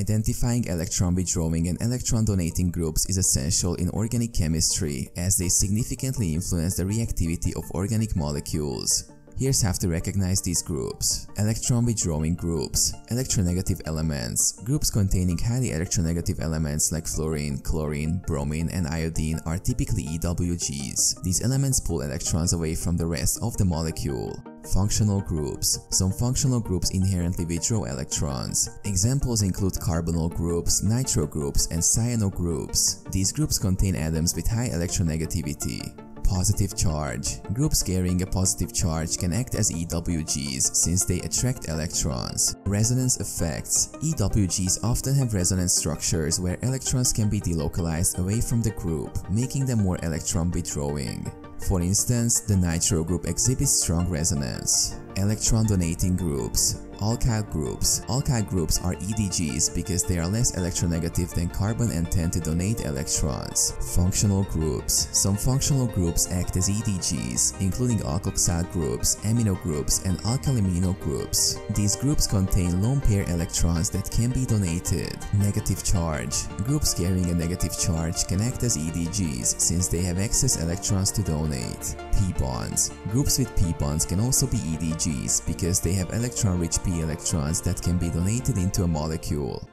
Identifying electron withdrawing and electron donating groups is essential in organic chemistry as they significantly influence the reactivity of organic molecules. Here's how to recognize these groups. Electron withdrawing groups, electronegative elements. Groups containing highly electronegative elements like fluorine, chlorine, bromine, and iodine are typically EWGs. These elements pull electrons away from the rest of the molecule. Functional groups. Some functional groups inherently withdraw electrons. Examples include carbonyl groups, nitro groups, and cyano groups. These groups contain atoms with high electronegativity positive charge. Groups carrying a positive charge can act as EWGs since they attract electrons. Resonance effects. EWGs often have resonance structures where electrons can be delocalized away from the group, making them more electron withdrawing. For instance, the nitro group exhibits strong resonance. Electron donating groups Alkyl groups. Alkyl groups are EDGs because they are less electronegative than carbon and tend to donate electrons. Functional groups. Some functional groups act as EDGs, including alkoxyl groups, amino groups, and alkylamino groups. These groups contain lone pair electrons that can be donated. Negative charge. Groups carrying a negative charge can act as EDGs since they have excess electrons to donate. P-bonds. Groups with P-bonds can also be EDGs because they have electron-rich p electrons that can be donated into a molecule.